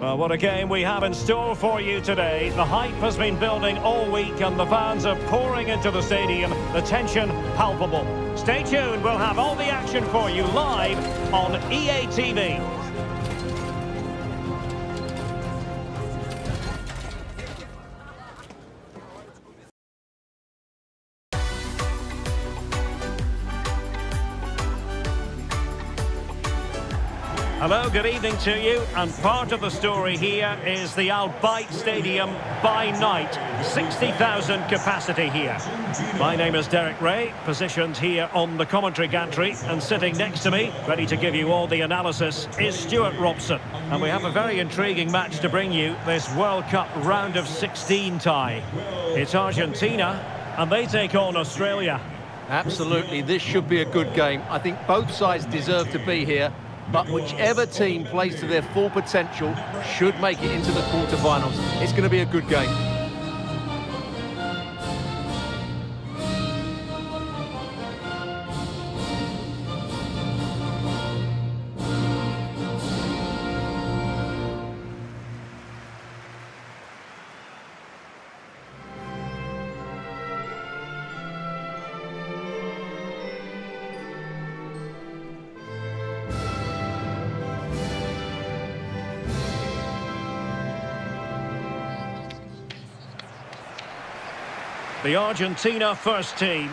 Well, what a game we have in store for you today. The hype has been building all week and the fans are pouring into the stadium. The tension palpable. Stay tuned, we'll have all the action for you live on EA TV. Hello, good evening to you. And part of the story here is the Al Bayt Stadium by night. 60,000 capacity here. My name is Derek Rae, positioned here on the commentary gantry. And sitting next to me, ready to give you all the analysis, is Stewart Robson. And we have a very intriguing match to bring you, this World Cup round of 16 tie. It's Argentina, and they take on Australia. Absolutely, this should be a good game. I think both sides deserve to be here but whichever team plays to their full potential should make it into the quarterfinals. It's going to be a good game. The Argentina first team.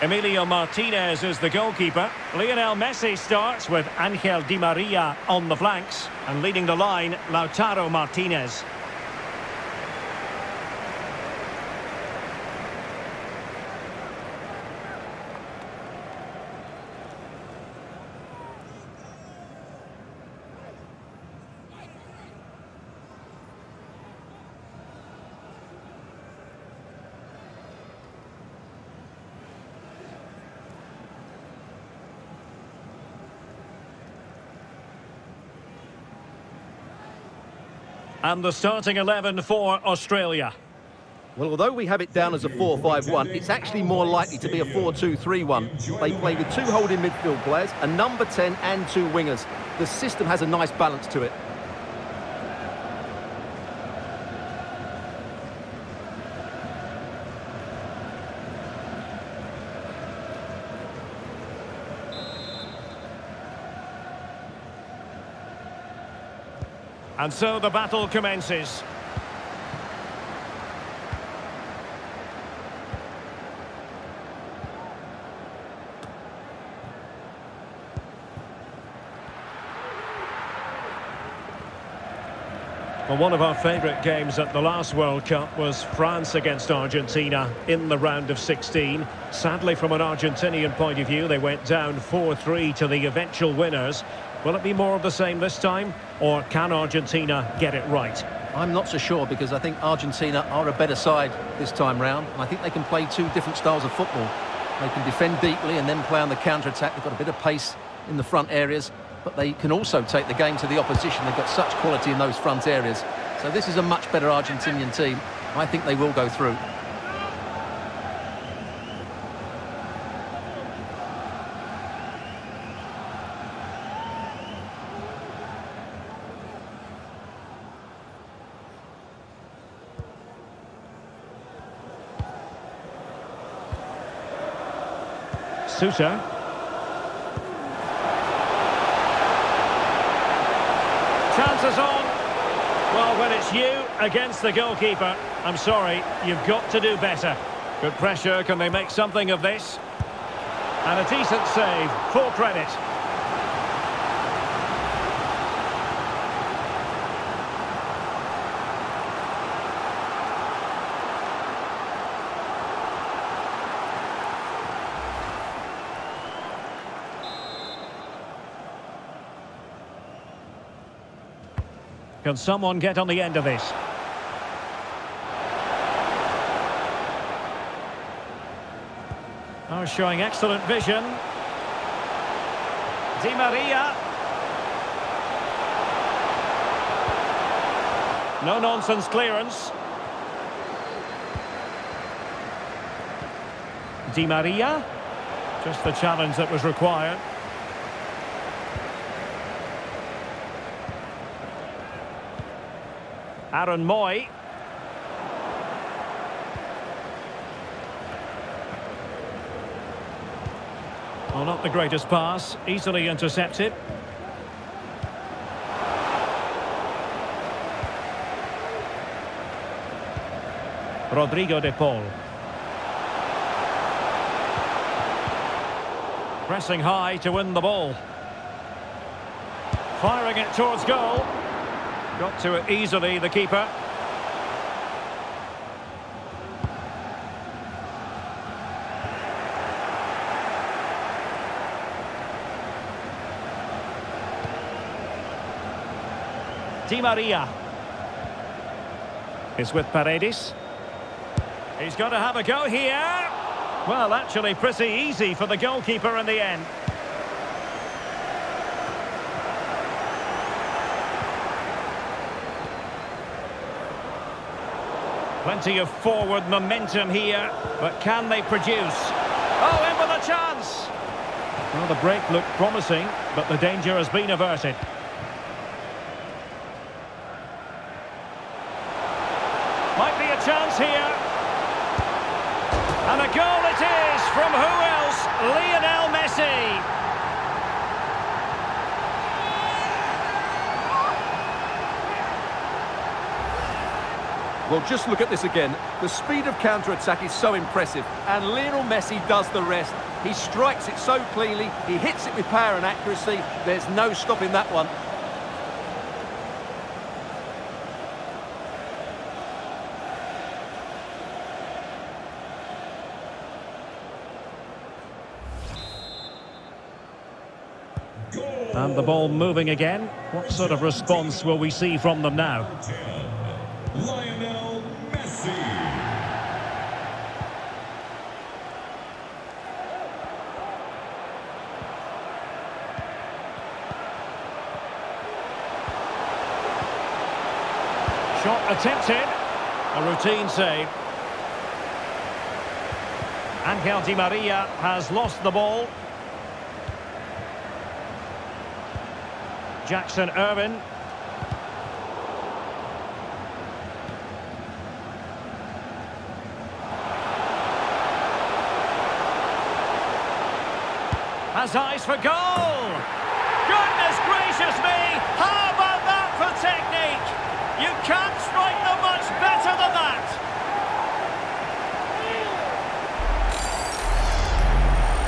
Emilio Martinez is the goalkeeper. Lionel Messi starts with Angel Di Maria on the flanks. And leading the line, Lautaro Martinez. And the starting 11 for Australia. Well, although we have it down as a 4-5-1, it's actually more likely to be a 4-2-3-1. They play with two holding midfield players, a number 10 and two wingers. The system has a nice balance to it. And so the battle commences. Well, one of our favourite games at the last World Cup was France against Argentina in the round of 16. Sadly, from an Argentinian point of view, they went down 4-3 to the eventual winners. Will it be more of the same this time, or can Argentina get it right? I'm not so sure because I think Argentina are a better side this time round. I think they can play two different styles of football. They can defend deeply and then play on the counter-attack. They've got a bit of pace in the front areas, but they can also take the game to the opposition. They've got such quality in those front areas. So this is a much better Argentinian team. I think they will go through. Sousa. Chances on. Well, when it's you against the goalkeeper, I'm sorry, you've got to do better. Good pressure, can they make something of this? And a decent save, full credit. Can someone get on the end of this? Oh, showing excellent vision. Di Maria. No-nonsense clearance. Di Maria. Just the challenge that was required. Aaron Mooy. Well, not the greatest pass. Easily intercepted. Rodrigo de Paul. Pressing high to win the ball. Firing it towards goal. Got to it easily, the keeper. Di Maria. Is with Paredes. He's got to have a go here. Well, actually pretty easy for the goalkeeper in the end. Plenty of forward momentum here, but can they produce? Oh, in with a chance! Well, the break looked promising, but the danger has been averted. Might be a chance here. And a goal it is from who else? Lionel Messi. Well, just look at this again. The speed of counter-attack is so impressive, and Lionel Messi does the rest. He strikes it so cleanly, he hits it with power and accuracy. There's no stopping that one. And the ball moving again. What sort of response will we see from them now? Shot attempted. A routine save. Angel Di Maria has lost the ball. Jackson Irvine. Has eyes for goal. Goodness gracious me! How about that for technique? You can't strike them much better than that.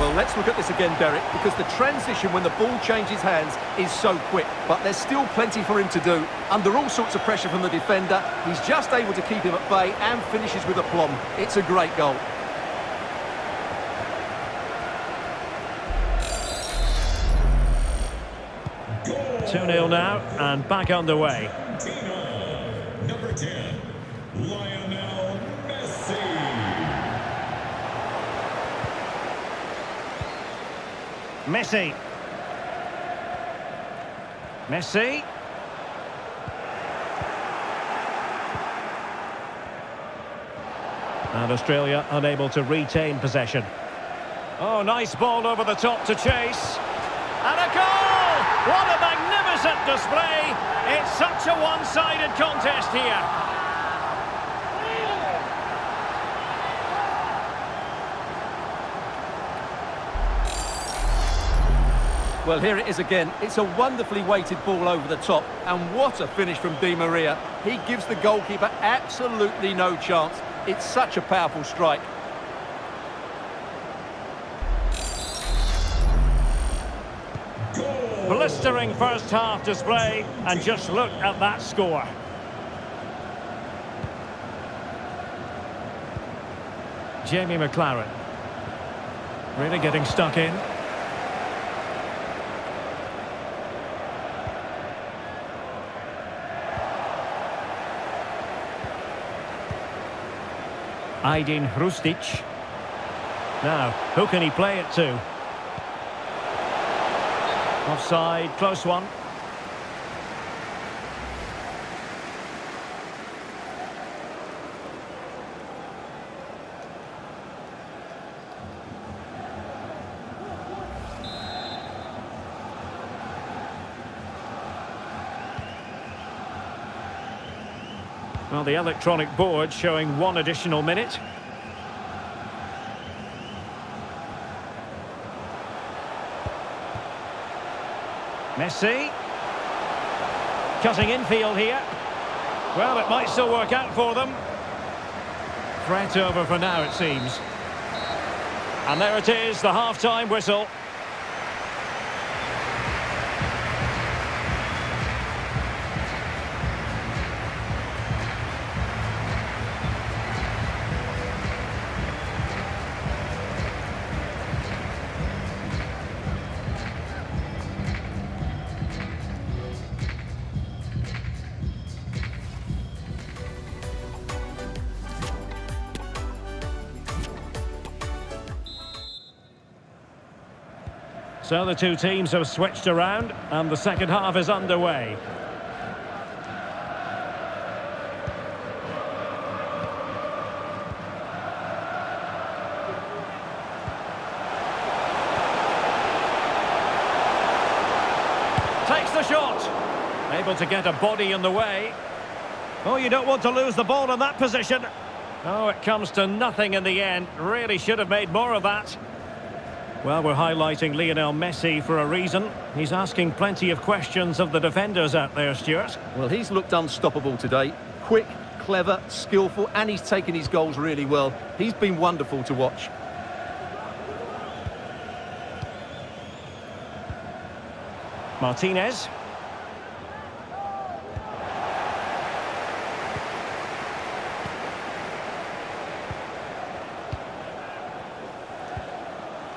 Well, let's look at this again, Derek, because the transition when the ball changes hands is so quick. But there's still plenty for him to do. Under all sorts of pressure from the defender, he's just able to keep him at bay and finishes with aplomb. It's a great goal. 2-0 now and back underway. Number 10, Lionel Messi. Messi. Messi. And Australia unable to retain possession. Oh, nice ball over the top to chase. And a goal! What a magnificent display! It's such a one-sided contest here. Well, here it is again. It's a wonderfully weighted ball over the top. And what a finish from Di Maria. He gives the goalkeeper absolutely no chance. It's such a powerful strike. Blistering first half display, and just look at that score. Jamie McLaren. Really getting stuck in. Ajdin Hrustic. Now, who can he play it to? Offside, close one. Well, the electronic board showing one additional minute. Messi. Cutting infield here. Well, it might still work out for them. Threat over for now, it seems. And there it is, the half-time whistle. So the two teams have switched around and the second half is underway. Takes the shot. Able to get a body in the way. Oh, you don't want to lose the ball in that position. Oh, it comes to nothing in the end. Really should have made more of that. Well, we're highlighting Lionel Messi for a reason. He's asking plenty of questions of the defenders out there, Stewart. Well, he's looked unstoppable today. Quick, clever, skillful, and he's taken his goals really well. He's been wonderful to watch. Martinez.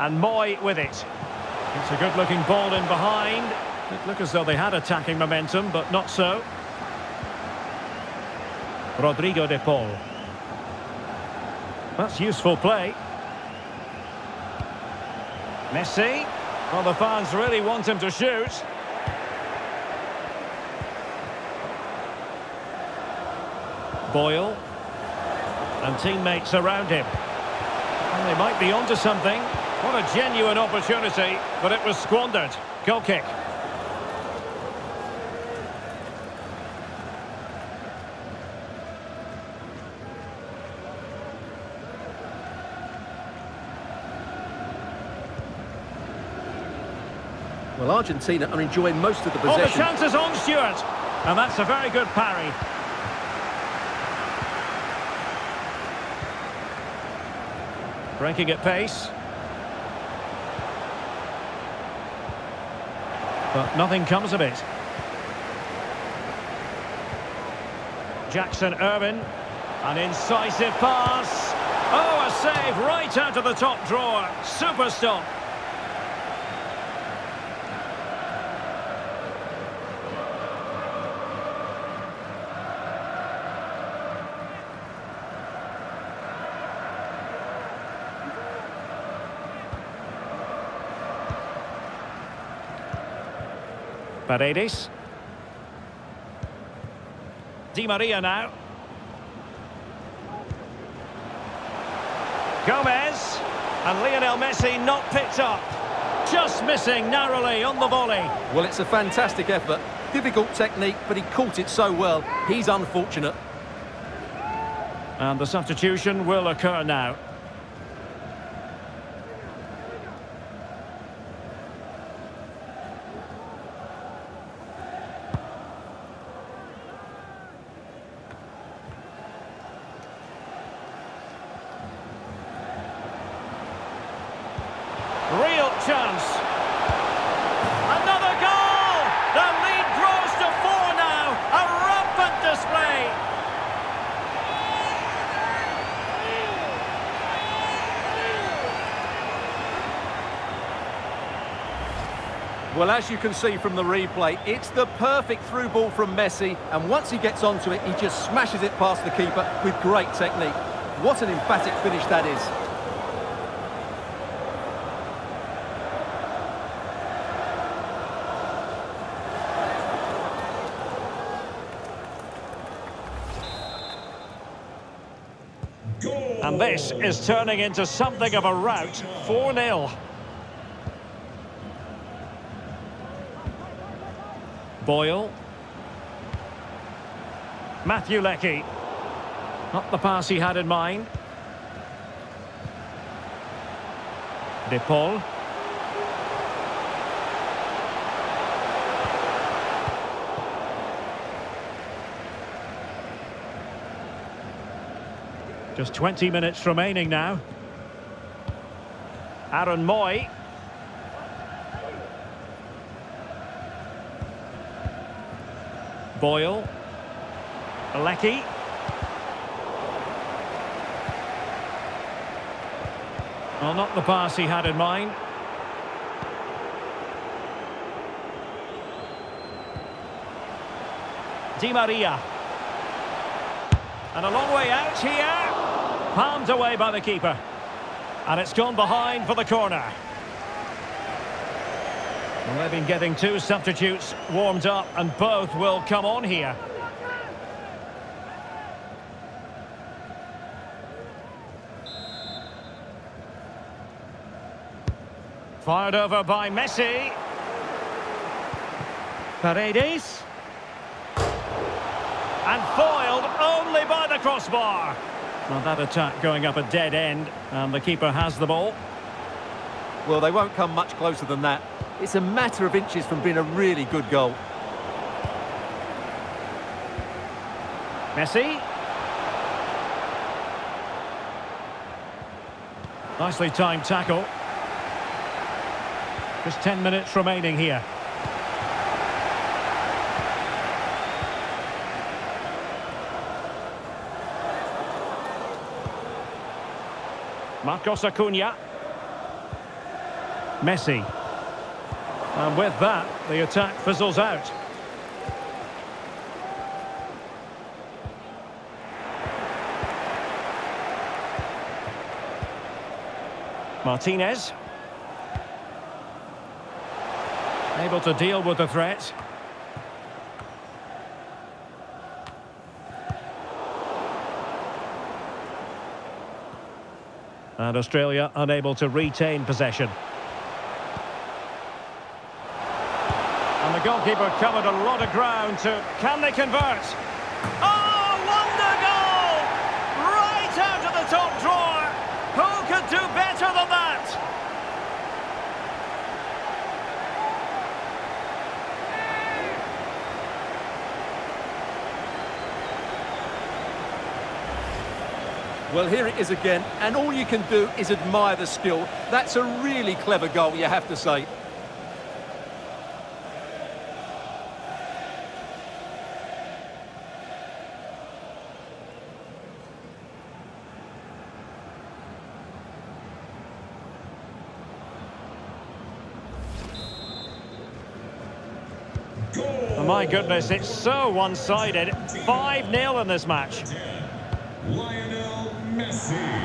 And Mooy with it. It's a good-looking ball in behind. It looked as though they had attacking momentum, but not so. Rodrigo de Paul. That's useful play. Messi. Well, the fans really want him to shoot. Boyle. And teammates around him. And they might be onto something. What a genuine opportunity, but it was squandered. Goal kick. Well, Argentina are enjoying most of the possession. Oh, the chance is on, Stewart. And that's a very good parry. Breaking at pace. But nothing comes of it. Jackson Irvine. An incisive pass. Oh, a save right out of the top drawer. Super stop. Paredes. Di Maria now. Gomez. And Lionel Messi not picked up. Just missing narrowly on the volley. Well, it's a fantastic effort. Difficult technique, but he caught it so well. He's unfortunate. And the substitution will occur now. Real chance. Another goal! The lead grows to four now. A rampant display. Well, as you can see from the replay, it's the perfect through ball from Messi, and once he gets onto it, he just smashes it past the keeper with great technique. What an emphatic finish that is. And this is turning into something of a rout. 4-0. Boyle. Matthew Leckie. Not the pass he had in mind. De Paul. Just 20 minutes remaining now. Aaron Mooy. Boyle. Leckie. Well, not the pass he had in mind. Di Maria. And a long way out here. Palmed away by the keeper. And it's gone behind for the corner. Well, they've been getting two substitutes warmed up and both will come on here. Fired over by Messi. Paredes. And foiled only by the crossbar. Well, that attack going up a dead end, and the keeper has the ball. Well, they won't come much closer than that. It's a matter of inches from being a really good goal. Messi. Nicely timed tackle. Just 10 minutes remaining here. Marcos Acuna. Messi. And with that, the attack fizzles out. Martinez. Able to deal with the threat. And Australia unable to retain possession. And the goalkeeper covered a lot of ground to... Can they convert? Oh, wonder goal! Right out of the top drawer! Who could do better than that? Well, here it is again, and all you can do is admire the skill. That's a really clever goal, you have to say. Oh, my goodness, it's so one-sided. 5-0 in this match.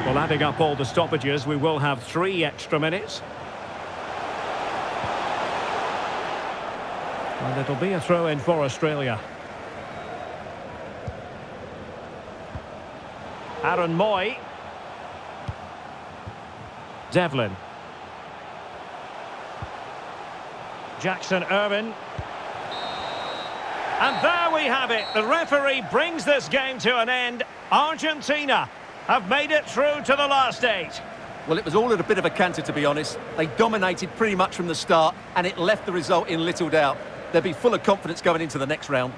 Well, adding up all the stoppages, we will have three extra minutes. And it'll be a throw-in for Australia. Aaron Mooy. Devlin. Jackson Irvine. And there we have it. The referee brings this game to an end. Argentina have made it through to the last eight. Well, it was all at a bit of a canter, to be honest. They dominated pretty much from the start, and it left the result in little doubt. They'll be full of confidence going into the next round.